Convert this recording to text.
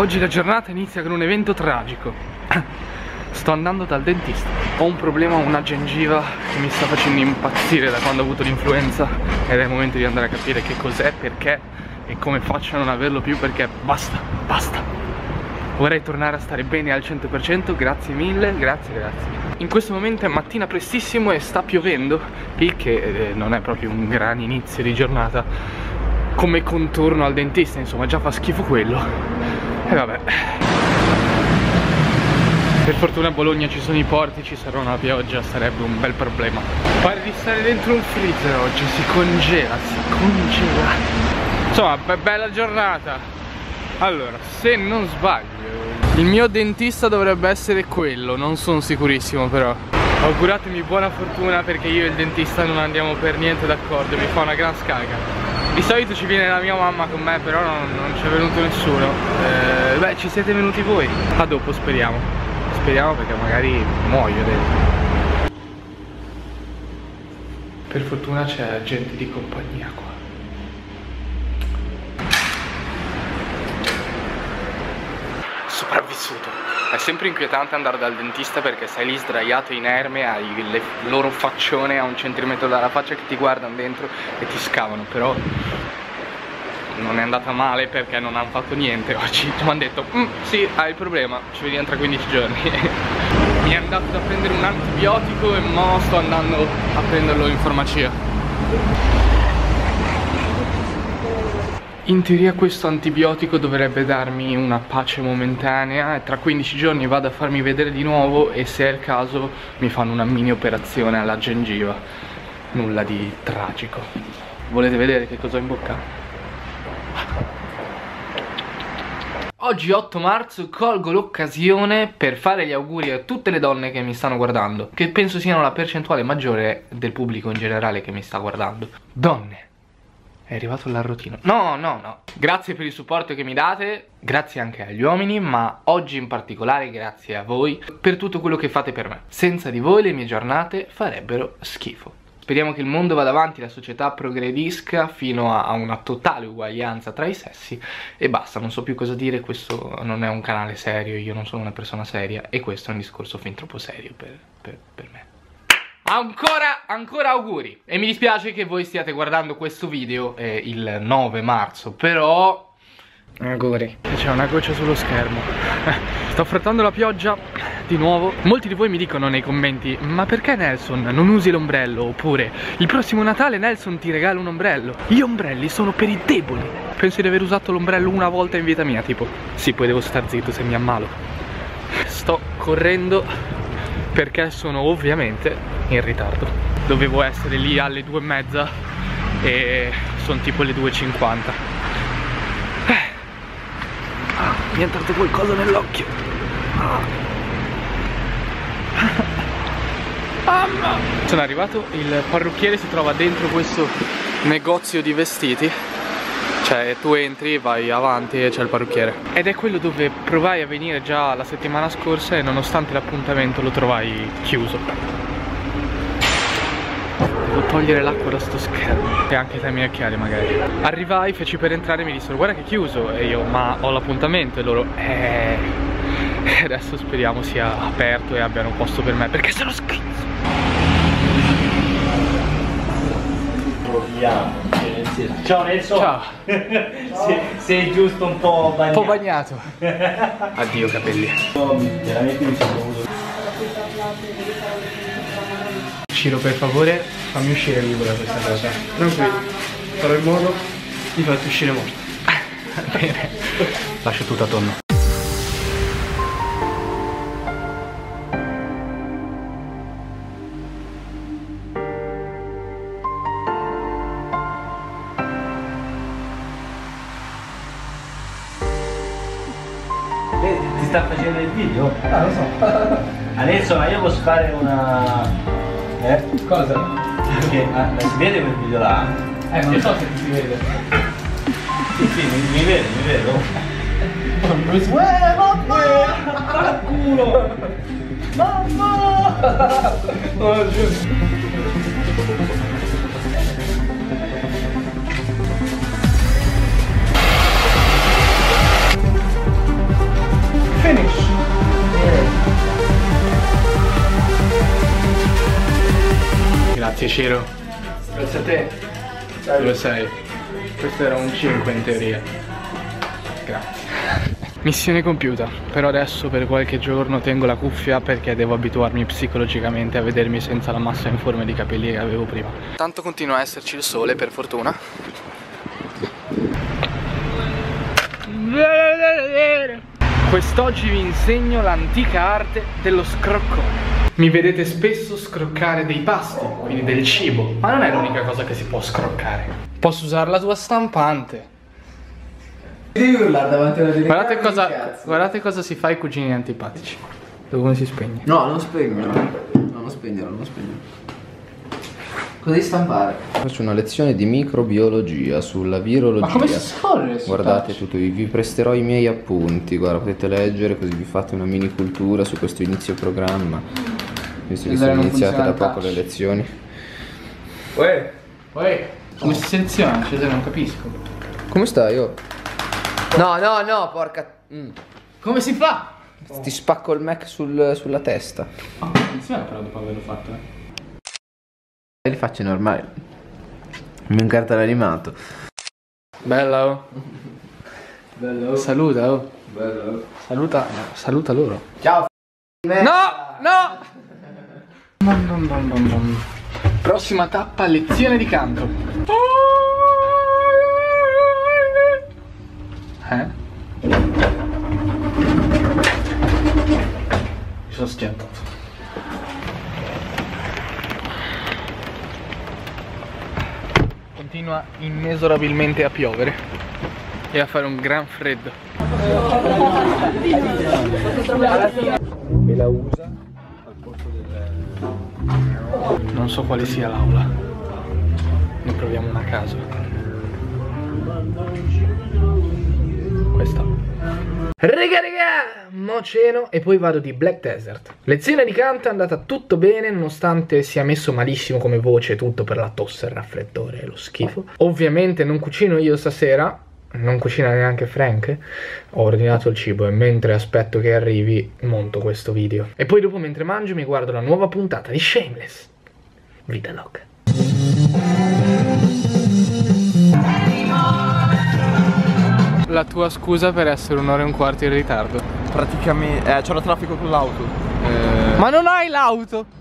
Oggi la giornata inizia con un evento tragico. Sto andando dal dentista. Ho un problema, una gengiva che mi sta facendo impazzire da quando ho avuto l'influenza ed è il momento di andare a capire che cos'è, perché e come faccio a non averlo più perché basta, basta. Vorrei tornare a stare bene al 100%, grazie mille, grazie, grazie. In questo momento è mattina prestissimo e sta piovendo, il che eh, non è proprio un gran inizio di giornata come contorno al dentista, insomma già fa schifo quello. E vabbè. Per fortuna a Bologna ci sono i porti, ci sarà una pioggia, sarebbe un bel problema. Pare di stare dentro un freezer oggi, si congela, si congela. Insomma, be bella giornata. Allora, se non sbaglio, il mio dentista dovrebbe essere quello, non sono sicurissimo però. Auguratemi buona fortuna perché io e il dentista non andiamo per niente d'accordo, mi fa una gran scaga. Di solito ci viene la mia mamma con me, però non, non c'è venuto nessuno. Eh, beh, ci siete venuti voi. A dopo, speriamo. Speriamo perché magari muoio dentro. Per fortuna c'è gente di compagnia qua. Sopravvissuto. È sempre inquietante andare dal dentista perché sei lì sdraiato inerme, hai le loro faccione a un centimetro dalla faccia che ti guardano dentro e ti scavano, però non è andata male perché non hanno fatto niente oggi. Mi hanno detto mm, sì hai il problema ci vediamo tra 15 giorni. Mi è andato da prendere un antibiotico e mo sto andando a prenderlo in farmacia in teoria questo antibiotico dovrebbe darmi una pace momentanea e tra 15 giorni vado a farmi vedere di nuovo e se è il caso mi fanno una mini operazione alla gengiva. Nulla di tragico. Volete vedere che cosa ho in bocca? Oggi 8 marzo colgo l'occasione per fare gli auguri a tutte le donne che mi stanno guardando Che penso siano la percentuale maggiore del pubblico in generale che mi sta guardando. Donne È arrivato l'arrotino. No, no, no. Grazie per il supporto che mi date. Grazie anche agli uomini Ma oggi in particolare grazie a voi Per tutto quello che fate per me. Senza di voi le mie giornate farebbero schifo. Speriamo che il mondo vada avanti, la società progredisca fino a, una totale uguaglianza tra i sessi e basta, non so più cosa dire, questo non è un canale serio, io non sono una persona seria e questo è un discorso fin troppo serio per, per, per me. Ancora, ancora auguri. E mi dispiace che voi stiate guardando questo video eh, il 9 marzo Però Auguri. C'è una goccia sullo schermo. Sto affrontando la pioggia di nuovo. Molti di voi mi dicono nei commenti Ma perché Nelson non usi l'ombrello? Oppure il prossimo Natale Nelson ti regala un ombrello. Gli ombrelli sono per i deboli. Penso di aver usato l'ombrello una volta in vita mia Tipo, sì poi devo star zitto se mi ammalo. Sto correndo perché sono ovviamente in ritardo. Dovevo essere lì alle due e mezza E sono tipo le 2.50 mi è entrato qualcosa nell'occhio. Mamma. Sono arrivato, il parrucchiere si trova dentro questo negozio di vestiti cioè tu entri, vai avanti e c'è il parrucchiere. Ed è quello dove provai a venire già la settimana scorsa e nonostante l'appuntamento lo trovai chiuso. Devo togliere l'acqua da sto schermo. E anche i miei occhiali magari. Arrivai, feci per entrare e mi dissero guarda che è chiuso. E io ma ho l'appuntamento. E loro eh E adesso speriamo sia aperto e abbiano posto per me Perché sono schizzo. Proviamo Ciao Nelson. Ciao. Sei, sei giusto un po' bagnato. Un po' bagnato. Addio capelli. Veramente mi sono dovuto Ciro per favore fammi uscire vivo da questa cosa Tranquillo Farò in modo di farti uscire morto. Bene. Lascio tutto a sta facendo il video? Ah, lo so. Adesso ma io posso fare una... Eh? Cosa? Perché ah, si vede quel video là? Eh, non so se ti si vede. Sì, sì, mi, mi vedo, mi vedo. Uè, mamma! Culo! Mamma! Oh, Finish. Grazie Ciro. Grazie a te. Lo sei. Questo era un 5 in teoria. Grazie. Missione compiuta, però adesso per qualche giorno tengo la cuffia perché devo abituarmi psicologicamente a vedermi senza la massa in forma di capelli che avevo prima. Tanto continua a esserci il sole, per fortuna. Quest'oggi vi insegno l'antica arte dello scroccone. Mi vedete spesso scroccare dei pasti, quindi del cibo, ma non è l'unica cosa che si può scroccare. Posso usare la tua stampante. Devi urlare davanti alla telecamera. Guardate cosa, guardate cosa si fa ai cugini antipatici. Dove si spegne? No, non spegnilo. No, non spegnerlo, non spegnerlo. Cosa devi stampare? Faccio una lezione di microbiologia sulla virologia. Ma come si scorre Guardate tutto, vi vi presterò i miei appunti, guarda, potete leggere così vi fate una mini cultura su questo inizio programma. Visto che sono iniziate funziona da poco touch. le lezioni. Uè. Poi, come si seleziona? Cesare, non capisco. Come stai? Oh? No, no, no, porca. mm. Come si fa? Ti spacco il Mac sul- sulla testa. Attenzione però dopo averlo fatto, eh. E li faccio normali. Il mio cartone animato. Bella, oh. Bello. Saluta, oh. Bello. Saluta, saluta loro. Ciao. No, no! Bam, bam, bam, bam, bam. Prossima tappa, lezione di canto. Eh? Mi sono schiantato. Continua inesorabilmente a piovere e a fare un gran freddo. E la usa al posto del... Non so quale sia l'aula. Ne proviamo una a caso. Questa. Raga raga, mo ceno e poi vado di Black Desert. Lezione di canto è andata tutto bene nonostante sia messo malissimo come voce tutto per la tosse, il raffreddore e lo schifo. Ovviamente non cucino io stasera, non cucina neanche Frank. Ho ordinato il cibo e mentre aspetto che arrivi monto questo video. E poi dopo mentre mangio mi guardo la nuova puntata di Shameless. Vita loca. La tua scusa per essere un'ora e un quarto in ritardo. Praticamente, eh, c'era traffico con l'auto. Ma non hai l'auto!